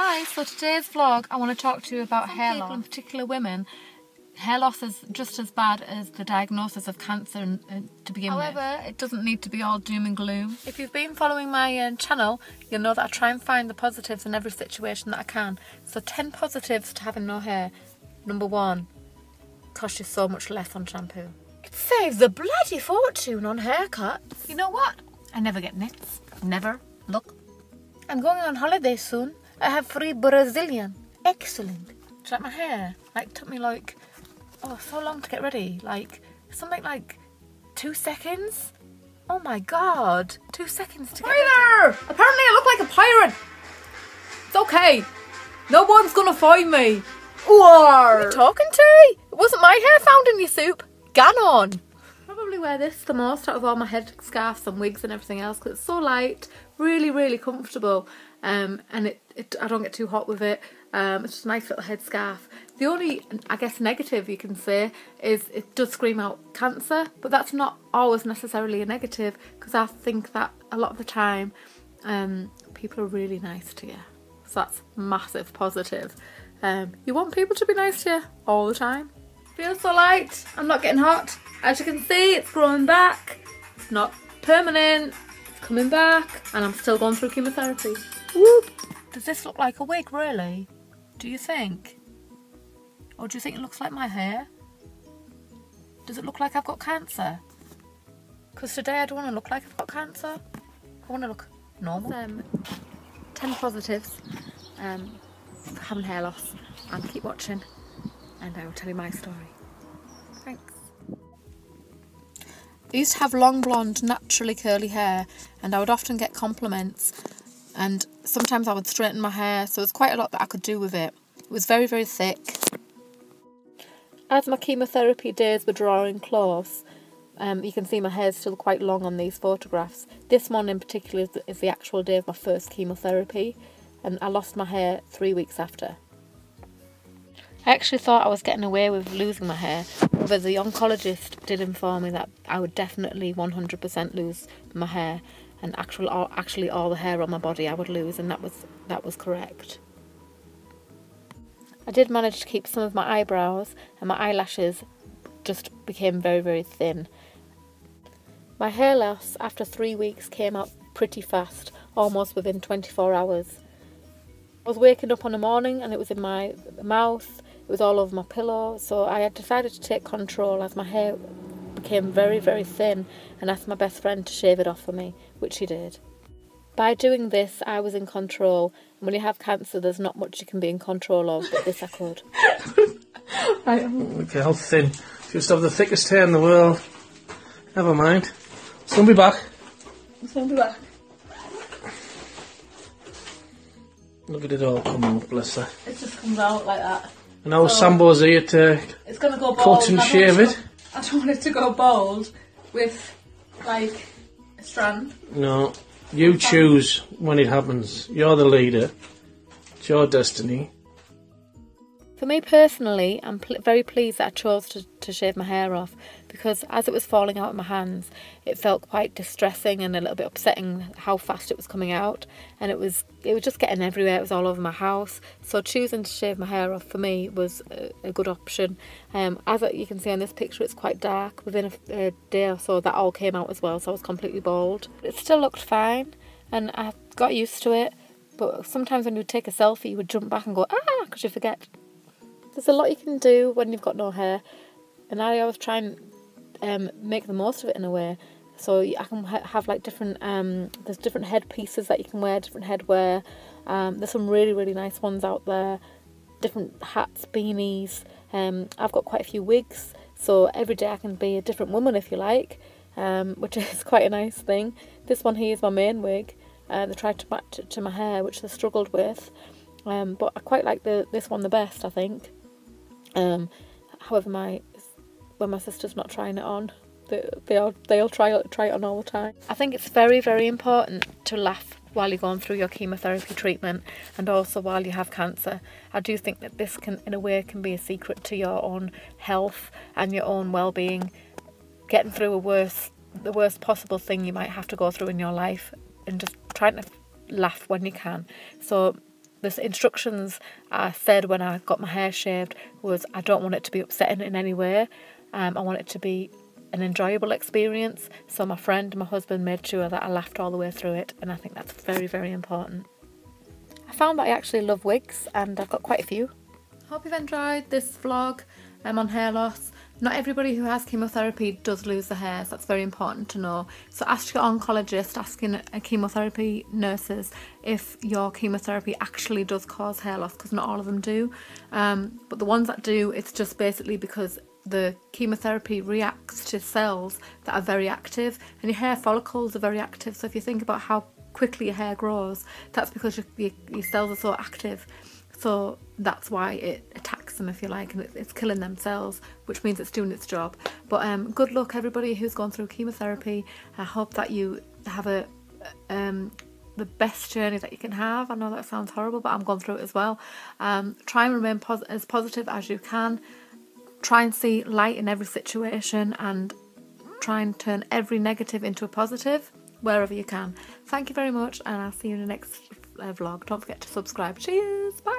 Hi, so today's vlog I want to talk to you about hair loss. in particular women, hair loss is just as bad as the diagnosis of cancer in, in, to begin However, with. However, it doesn't need to be all doom and gloom. If you've been following my uh, channel, you'll know that I try and find the positives in every situation that I can. So 10 positives to having no hair. Number one, costs you so much less on shampoo. It saves a bloody fortune on haircuts. You know what? I never get nits. Never. Look. I'm going on holiday soon. I have free Brazilian. Excellent. Do like my hair? Like, took me like, oh, so long to get ready. Like, something like two seconds. Oh my god. Two seconds to get Hi there! Apparently I look like a pirate. It's okay. No one's gonna find me. What are you talking to? It wasn't my hair found in your soup. Ganon. Probably wear this the most out of all my head scarves and wigs and everything else because it's so light, really, really comfortable um, and it, it I don't get too hot with it. Um, it's just a nice little headscarf. The only, I guess, negative you can say is it does scream out cancer, but that's not always necessarily a negative because I think that a lot of the time um, people are really nice to you. So that's massive positive. Um, you want people to be nice to you all the time. Feels so light. I'm not getting hot. As you can see, it's growing back. It's not permanent. It's coming back, and I'm still going through chemotherapy. Whoop. Does this look like a wig, really? Do you think? Or do you think it looks like my hair? Does it look like I've got cancer? Because today I don't want to look like I've got cancer. I want to look normal. Um, 10 positives um, for having hair loss. And keep watching and I will tell you my story. Thanks. I used to have long blonde, naturally curly hair and I would often get compliments and sometimes I would straighten my hair so there's quite a lot that I could do with it. It was very very thick. As my chemotherapy days were drawing close um, you can see my hair is still quite long on these photographs. This one in particular is the, is the actual day of my first chemotherapy and I lost my hair three weeks after. I actually thought I was getting away with losing my hair, but the oncologist did inform me that I would definitely 100% lose my hair and actual, actually all the hair on my body I would lose and that was, that was correct. I did manage to keep some of my eyebrows and my eyelashes just became very very thin. My hair loss after three weeks came out pretty fast, almost within 24 hours. I was waking up on the morning and it was in my mouth, it was all over my pillow, so I had decided to take control as my hair became very, very thin and asked my best friend to shave it off for me, which he did. By doing this, I was in control. And when you have cancer, there's not much you can be in control of, but this I could. I Look how thin. She used to have the thickest hair in the world. Never mind. Soon be back. Soon be back. Look at it all come out, bless her. It just comes out like that. And now so, Sambo's here to it's gonna go cut and shave it. I don't want it to go bald with like a strand. No, you choose when it happens. You're the leader. It's your destiny. For me personally, I'm pl very pleased that I chose to, to shave my hair off because as it was falling out of my hands, it felt quite distressing and a little bit upsetting how fast it was coming out. And it was it was just getting everywhere. It was all over my house. So choosing to shave my hair off for me was a, a good option. Um, as you can see on this picture, it's quite dark. Within a, a day or so, that all came out as well. So I was completely bald. It still looked fine, and I got used to it. But sometimes when you take a selfie, you would jump back and go, ah, because you forget there's a lot you can do when you've got no hair, and I always try and um, make the most of it in a way. So I can ha have like different, um, there's different head pieces that you can wear, different headwear. Um, there's some really, really nice ones out there. Different hats, beanies. Um, I've got quite a few wigs, so every day I can be a different woman if you like, um, which is quite a nice thing. This one here is my main wig. Uh, they tried to match it to my hair, which they struggled with. Um, but I quite like the this one the best, I think. Um, however, my when my sister's not trying it on, they they'll they'll try try it on all the time. I think it's very very important to laugh while you're going through your chemotherapy treatment and also while you have cancer. I do think that this can in a way can be a secret to your own health and your own well-being. Getting through a worse the worst possible thing you might have to go through in your life and just trying to laugh when you can. So the instructions I said when I got my hair shaved was I don't want it to be upsetting in any way. Um, I want it to be an enjoyable experience. So my friend, my husband made sure that I laughed all the way through it, and I think that's very, very important. I found that I actually love wigs, and I've got quite a few. Hope you've enjoyed this vlog um, on hair loss. Not everybody who has chemotherapy does lose their hair, so that's very important to know. So ask your oncologist, asking a chemotherapy nurses if your chemotherapy actually does cause hair loss, because not all of them do. Um, but the ones that do, it's just basically because the chemotherapy reacts to cells that are very active, and your hair follicles are very active. So if you think about how quickly your hair grows, that's because your, your, your cells are so active. So that's why it them, if you like, and it's killing them cells, which means it's doing its job. But um, good luck, everybody who's gone through chemotherapy. I hope that you have a um, the best journey that you can have. I know that sounds horrible, but I'm going through it as well. Um, try and remain pos- as positive as you can. Try and see light in every situation and try and turn every negative into a positive wherever you can. Thank you very much, and I'll see you in the next uh, vlog. Don't forget to subscribe. Cheers. Bye.